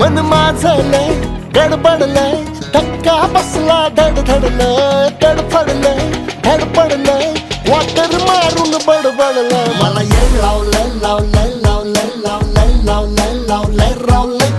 मन माझलंय गडबडलंय. धक्का बसला धडधडलंय तडफडलंय धडपडलंय. वाटर मारून बडबडलं मला ये लावलंय लावलंय लावलंय लावलंय लावलंय लावलंय लावलंय.